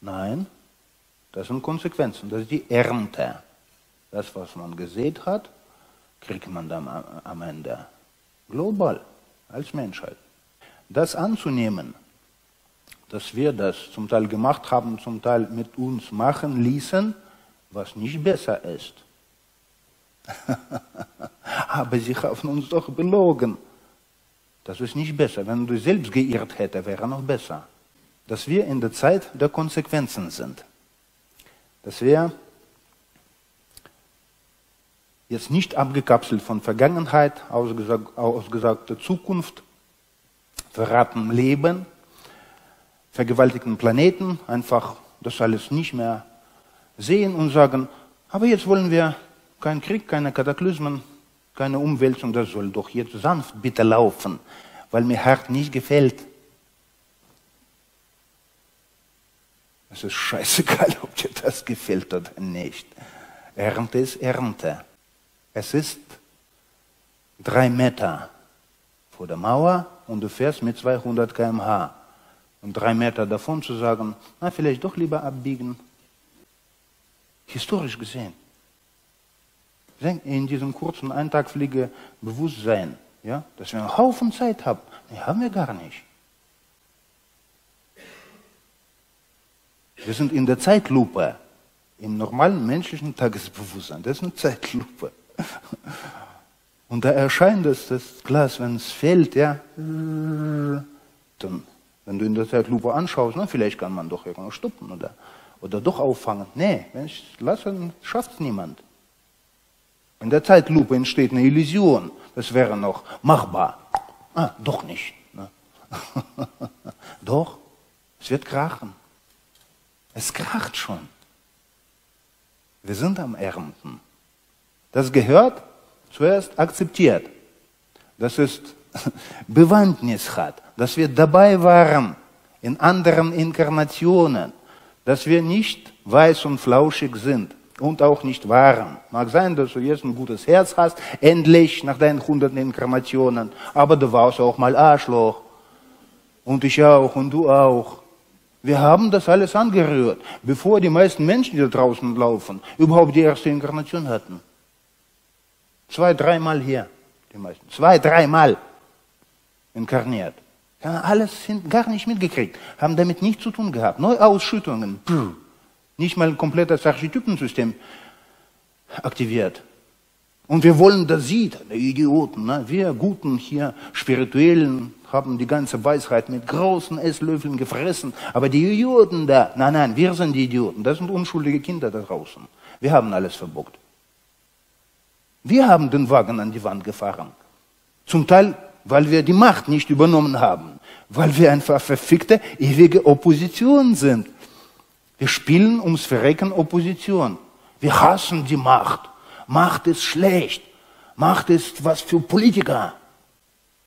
Nein, das sind Konsequenzen, das ist die Ernte. Das, was man gesät hat, kriegt man dann am Ende. Global, als Menschheit. Das anzunehmen, dass wir das zum Teil gemacht haben, zum Teil mit uns machen ließen, was nicht besser ist. Aber sie haben uns doch belogen. Das ist nicht besser. Wenn du selbst geirrt hätte, wäre noch besser. Dass wir in der Zeit der Konsequenzen sind. Dass wir jetzt nicht abgekapselt von Vergangenheit, ausgesagte Zukunft, verraten Leben, vergewaltigten Planeten, einfach das alles nicht mehr sehen und sagen, aber jetzt wollen wir keinen Krieg, keine Kataklysmen, keine Umwälzung, das soll doch jetzt sanft bitte laufen, weil mir hart nicht gefällt. Es ist scheißegal, ob dir das gefällt oder nicht. Ernte ist Ernte. Es ist drei Meter vor der Mauer und du fährst mit 200 km/h. Und drei Meter davon zu sagen, na, vielleicht doch lieber abbiegen. Historisch gesehen. In diesem kurzen Eintagfliege Bewusstsein, ja, dass wir einen Haufen Zeit haben. Nee, haben wir gar nicht. Wir sind in der Zeitlupe. Im normalen menschlichen Tagesbewusstsein. Das ist eine Zeitlupe. Und da erscheint es, das Glas, wenn es fällt, ja, dann, wenn du in der Zeitlupe anschaust, na, vielleicht kann man doch irgendwo stoppen oder, oder doch auffangen. Nee, wenn ich lasse, schafft es niemand. In der Zeitlupe entsteht eine Illusion. Das wäre noch machbar. Ah, doch nicht. Ne? doch, es wird krachen. Es kracht schon. Wir sind am Ernten. Das gehört zuerst akzeptiert. Das ist Bewandtnis hat, dass wir dabei waren in anderen Inkarnationen, dass wir nicht weiß und flauschig sind und auch nicht waren. Mag sein, dass du jetzt ein gutes Herz hast, endlich nach deinen hunderten Inkarnationen, aber du warst auch mal Arschloch. Und ich auch und du auch. Wir haben das alles angerührt, bevor die meisten Menschen, die da draußen laufen, überhaupt die erste Inkarnation hatten. Zwei, dreimal hier, die meisten. Zwei, dreimal inkarniert. Alles gar nicht mitgekriegt, haben damit nichts zu tun gehabt. Neuausschüttungen, Puh. nicht mal ein komplettes Archetypensystem aktiviert. Und wir wollen das sieht, die Idioten, ne? wir Guten hier, Spirituellen, haben die ganze Weisheit mit großen Esslöffeln gefressen. Aber die Idioten da, nein, nein, wir sind die Idioten, das sind unschuldige Kinder da draußen. Wir haben alles verbockt. Wir haben den Wagen an die Wand gefahren. Zum Teil, weil wir die Macht nicht übernommen haben, weil wir einfach verfickte, ewige Opposition sind. Wir spielen ums Verrecken Opposition. Wir hassen die Macht. Macht ist schlecht. Macht ist was für Politiker.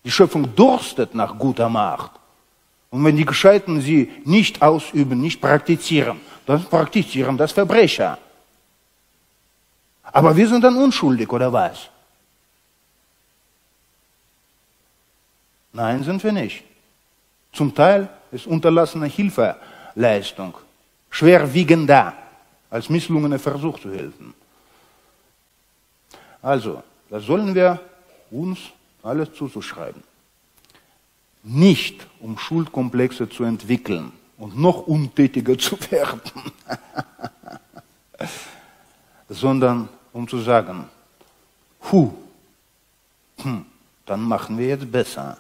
Die Schöpfung durstet nach guter Macht. Und wenn die Gescheiten sie nicht ausüben, nicht praktizieren, dann praktizieren das Verbrecher. Aber wir sind dann unschuldig, oder was? Nein, sind wir nicht. Zum Teil ist unterlassene Hilfeleistung schwerwiegender als misslungene Versuch zu helfen. Also, das sollen wir uns alles zuzuschreiben. Nicht um Schuldkomplexe zu entwickeln und noch untätiger zu werden, sondern um zu sagen, hu, hm, dann machen wir jetzt besser.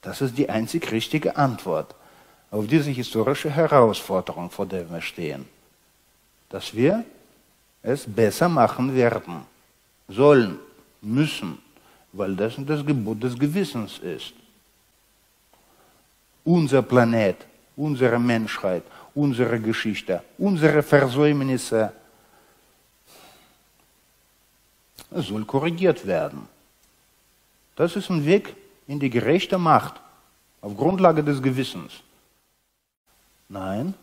Das ist die einzig richtige Antwort auf diese historische Herausforderung, vor der wir stehen. Dass wir es besser machen werden, sollen, müssen, weil das das Gebot des Gewissens ist. Unser Planet, unsere Menschheit, unsere Geschichte, unsere Versäumnisse soll korrigiert werden. Das ist ein Weg in die gerechte Macht auf Grundlage des Gewissens. Nein,